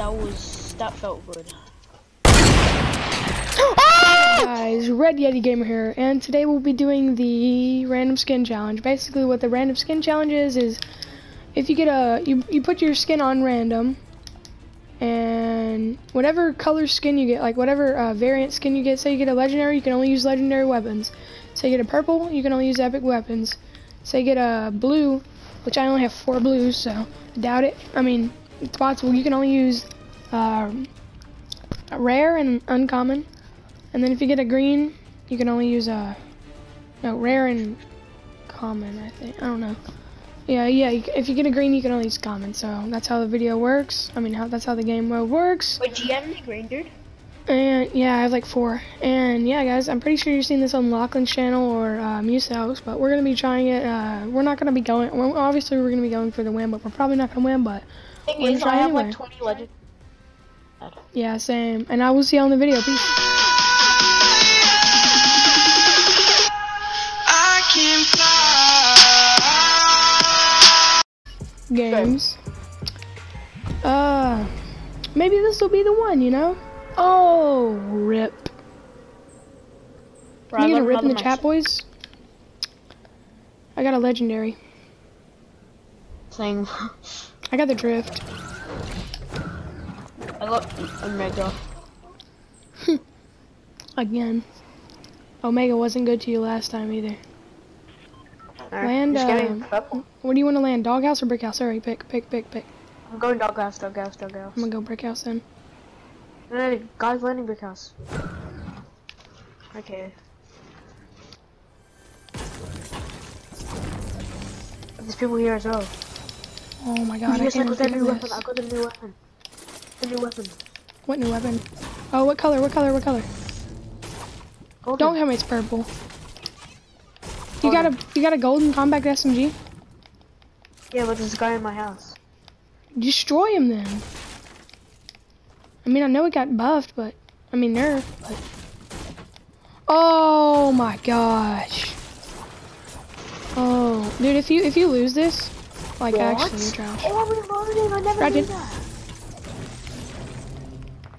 that was that felt good. guys, Red Yeti Gamer here, and today we'll be doing the random skin challenge. Basically, what the random skin challenge is is if you get a you you put your skin on random, and whatever color skin you get, like whatever uh, variant skin you get, say you get a legendary, you can only use legendary weapons. Say you get a purple, you can only use epic weapons. Say you get a blue, which I only have four blues, so doubt it. I mean, it's possible. You can only use um, rare and uncommon. And then if you get a green, you can only use a no rare and common. I think I don't know. Yeah, yeah. If you get a green, you can only use common. So that's how the video works. I mean, how that's how the game mode works. Wait, do you have any green, dude? And yeah, I have like four. And yeah, guys, I'm pretty sure you've seen this on Lachlan's channel or uh, Musehouse, but we're gonna be trying it. Uh, we're not gonna be going. Well, obviously, we're gonna be going for the win, but we're probably not gonna win. But Thing is, I have anyway? like 20 legend. yeah, same. And I will see you on the video. Peace. I can fly. games. Uh, maybe this will be the one, you know? Oh, rip. Bro, you gonna love rip in the chat, boys? I got a legendary. Thing. I got the drift. I love Omega. Again. Omega wasn't good to you last time either. Alright, Land, just get uh, me do you want to land? Doghouse or brick house? Alright, pick, pick, pick, pick. I'm going doghouse, doghouse, doghouse. I'm gonna go brick house then. No, no, guys landing brick house. Okay. There's people here as well. Oh my god, I I can't got that think new weapon. I got the new weapon. The new weapon. What new weapon? Oh, what color? What color? What color? Golden. Don't tell me it's purple. You got a you got a golden compact SMG? Yeah, but there's a guy in my house. Destroy him then. I mean, I know it got buffed, but I mean nerfed. But oh my gosh. Oh, dude, if you if you lose this, like actually, trash. Oh, I'm. I never did that.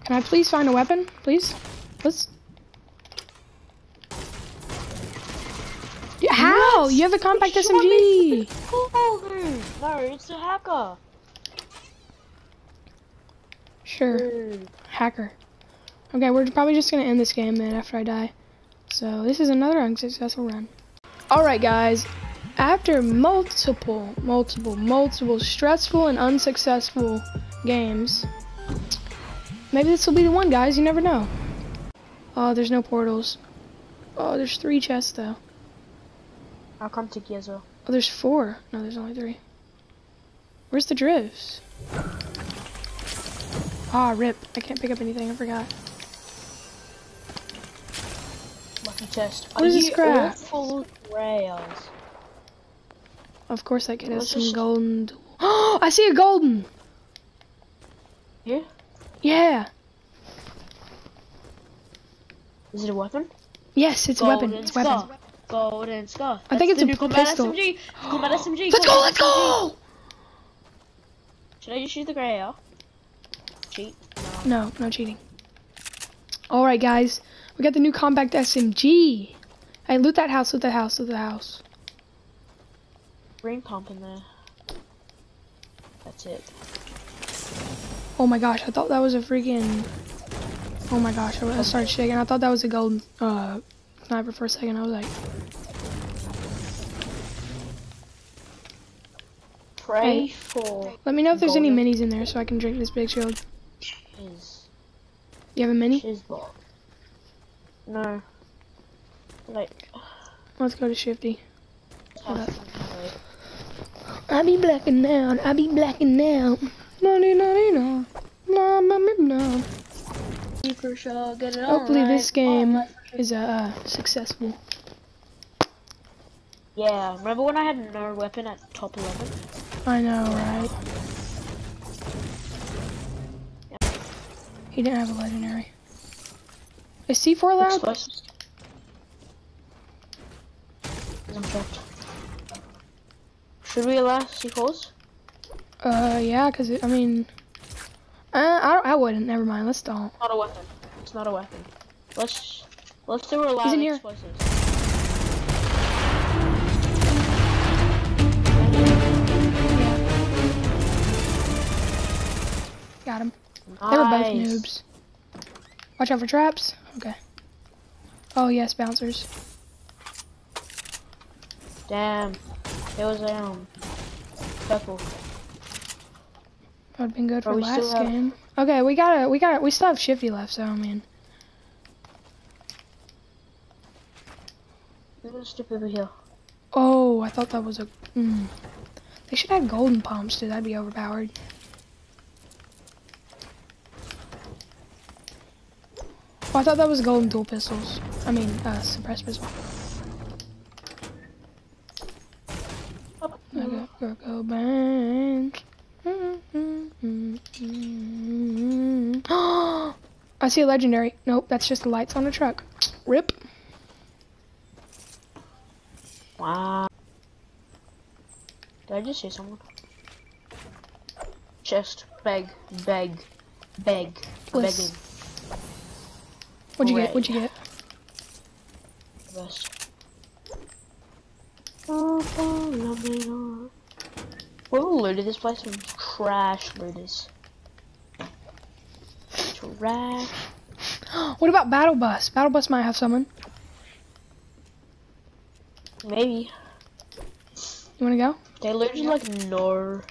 Can I please find a weapon, please? Let's. Yeah, How? You have a compact is SMG. No, it's a hacker. Sure. Dude. Hacker. Okay, we're probably just gonna end this game then after I die. So this is another unsuccessful run. Alright guys, after multiple, multiple, multiple stressful and unsuccessful games, maybe this will be the one guys, you never know. Oh, there's no portals. Oh, there's three chests though. I'll come to well. Oh, there's four. No, there's only three. Where's the drifts? Ah, rip. I can't pick up anything, I forgot. Lucky chest. What is this crap? full rails? Of course I could have some just- golden. Oh, I see a golden. Yeah. Yeah. Is it a weapon? Yes, it's a weapon. It's a weapon. Golden scar. I think it's a new combat pistol. SMG. Combat SMG. Let's go, let's SMG. go! Should I just shoot the grey AR? Cheat. No, no cheating. Alright, guys. We got the new compact SMG. Hey, loot that house, loot that house, loot that house. Green pump in there. That's it. Oh my gosh, I thought that was a freaking. Oh my gosh, I started shaking. I thought that was a golden uh, sniper for a second. I was like, Pray Hey. for let me know if there's any minis in there so I can drink this big shield. his You have a mini? ball. No. Like. Let's go to Shifty. Wait. I be blacking out. I be blacking out. No, no, no, no, no, no, no, no. Super show, get it Hopefully on, this game Oh, is uh successful. Yeah, remember when I had no weapon at top 11? I know, right? He didn't have a legendary. Is C4 allowed? Explosives. I'm shocked. Should we allow C4s? Uh, yeah, cause it, I mean, Uh, I, I wouldn't. Never mind. Let's don't. Not a weapon. It's not a weapon. Let's let's do a loud in here. Got him. They were both noobs. Watch out for traps. Okay. Oh yes, bouncers. Damn. It was um purple. That would've been good for last have- game. Okay, we gotta, we gotta, we still have Shifty left, so I mean. We're the stupid over here. oh, I thought that was a. Mm. They should have golden pumps, dude. That'd be overpowered. Oh, I thought that was golden dual pistols. I mean, uh, suppressed pistol. Up. I got go go bang. I see a legendary. Nope, that's just the lights on the truck. Rip. Wow. Did I just say someone? Chest, beg, beg, beg, Bliss. begging. What'd you get? What'd you get? Best. Oh, oh, lovely. Whoever looted this place was trash looters. Trash. What about Battle Bus? Battle Bus might have someone. Maybe. You wanna go? They looted like no.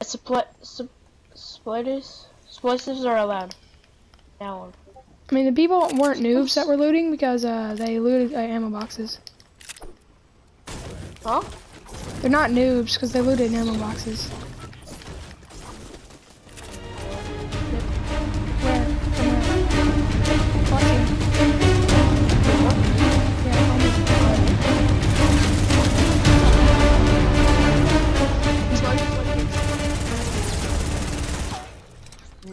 Supply, sup, splitters, explosives are allowed. Now on. I mean, the people weren't noobs that were looting because uh, they looted uh, ammo boxes. Huh? They're not noobs because they looted ammo boxes. Where? From where? Watching.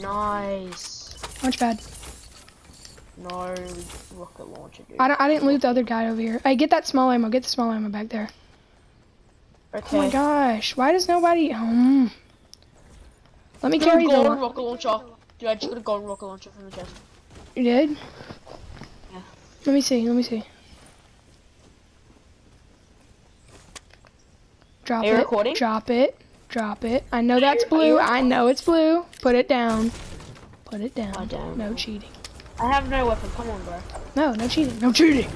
Nice. Watch bad. Gnarly rocket launcher, dude. I, I didn't loot the other guy over here. Hey, get that small ammo. Get the small ammo back there. Okay. Oh my gosh. Why does nobody... Um, let me Got carry the... golden one- rocket launcher. Dude, I just got a golden rocket launcher from the chest. You did? Yeah. Let me see. Let me see. Drop Are you it. recording? Drop it. Drop it. I know that's blue. I know it's blue. Put it down. Put it down. No cheating. I have no weapon. Come on, bro. No, no cheating. No cheating.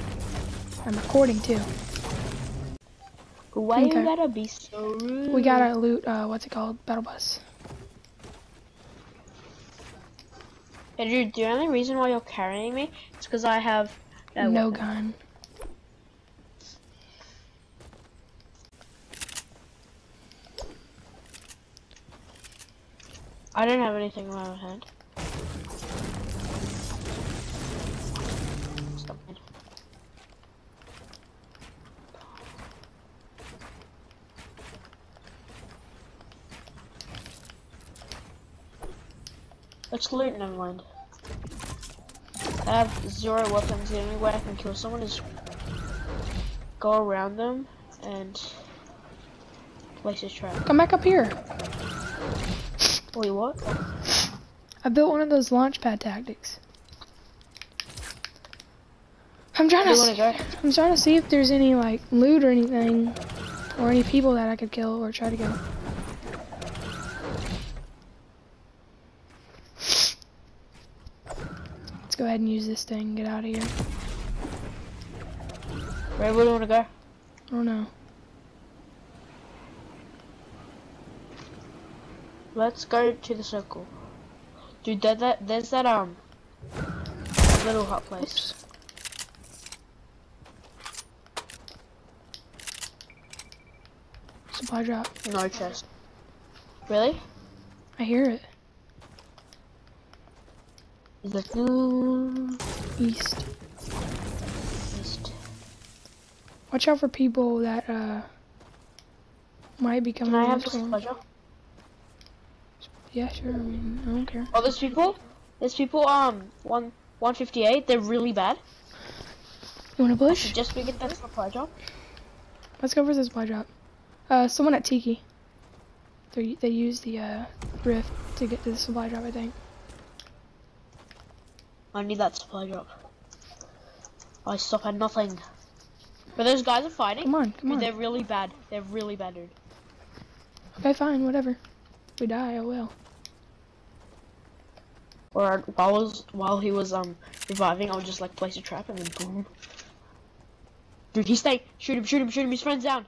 I'm recording too. Why Okay. you gotta be so rude? We gotta loot. Uh, what's it called? Battle bus. Hey, dude, the only reason why you're carrying me is because I have no, gun. I don't have anything in my hand. Let's loot, never mind. I have zero weapons. The only way I can kill someone is go around them and place a trap. Come back up here. Wait, what? I built one of those launch pad tactics. I'm trying to. you s- go? I'm trying to see if there's any like loot or anything, or any people that I could kill or try to kill. Let's go ahead and use this thing and get out of here. Where do we wanna go? Oh no. Let's go to the circle. Dude, that, that there's that um little hot place. Oops. Supply drop. No chest. Really? I hear it. Mm, East. east? Watch out for people that uh might be coming. Can I have this this one. pleasure? Yeah, sure. I mean, I don't care. Oh, there's people. There's people. Um, one 158. They're really bad. You want a bush? Just we get that supply drop. Let's go for the supply drop. Uh, someone at Tiki. They they use the uh, rift to get to the supply drop, I think. I need that supply drop. I stop at nothing. But those guys are fighting. Come on, come Dude, on. they're really bad. They're really bad, dude. Okay, fine, whatever. If we die, I will. Or while was while he was um reviving, I would just like place a trap and then boom. Dude, he's staying. Shoot him! Shoot him! Shoot him! His friend's down.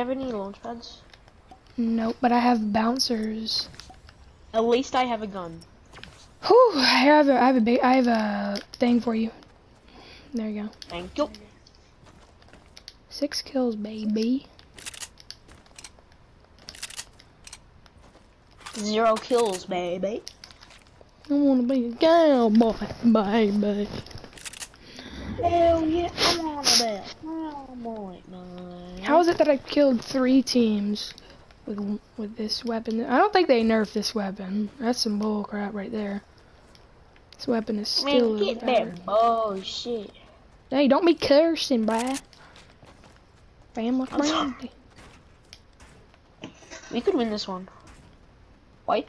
Have any launch pads? Nope, but I have bouncers. At least I have a gun. Whew, I have a, I have a big, I have a thing for you. There you go. Thank you. Six kills, baby. Zero kills, baby. I wanna be a cowboy, baby. Hell yeah, I'm on a bet. Oh boy, man. How is it that I killed three teams with with this weapon? I don't think they nerfed this weapon. That's some bull crap right there. This weapon is still Man, get overpowered. that bullshit. Hey, don't be cursing, bruh. Family I'm sorry. friendly. We could win this one. Why?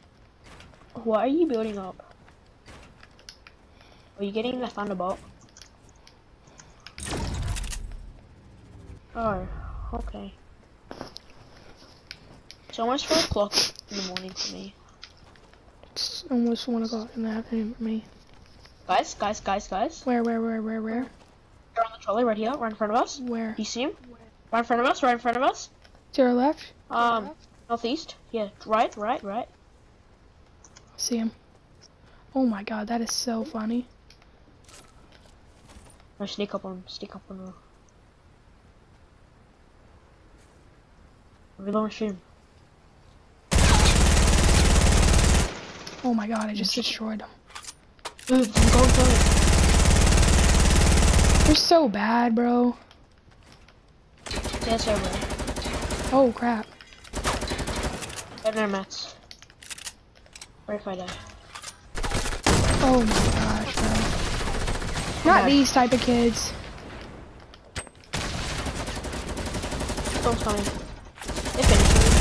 Why are you building up? Are you getting the thunderbolt? Oh, okay. It's almost four o'clock in the morning for me. It's almost one o'clock in the afternoon for me. Guys, guys, guys, guys. Where, where, where, where, where, They're on the trolley right here, right in front of us. where? You see him? Right in front of us, right in front of us. To our left? Um, northeast. Yeah, right, right, right. See him. Oh my god, that is so funny. I sneak up on him, sneak up on him. Shoot him. Oh my god, I just destroyed him. Dude, go. They're so bad, bro. Yes, over. Oh crap. Get their mats. Or if I die. Oh my gosh, bro. Not these type of kids. Don't tell me. They're finishing me.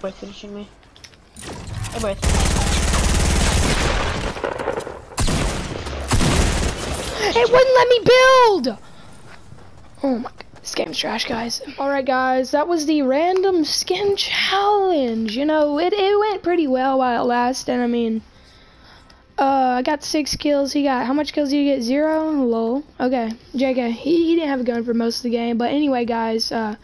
Both finishing me. They're both. It wouldn't let me build! Oh my, this game's trash, guys. Alright, guys, that was the random skin challenge. You know, it, it went pretty well while it lasted. I mean, uh, I got six kills. He got, how much kills did you get? Zero? Lol. Okay, JK, he, he didn't have a gun for most of the game. But anyway, guys, uh,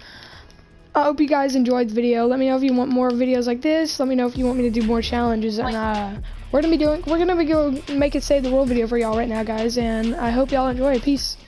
I hope you guys enjoyed the video. Let me know if you want more videos like this. Let me know if you want me to do more challenges. And, uh, we're gonna be doing, we're gonna be go make it save the world video for y'all right now, guys. And I hope y'all enjoy. Peace.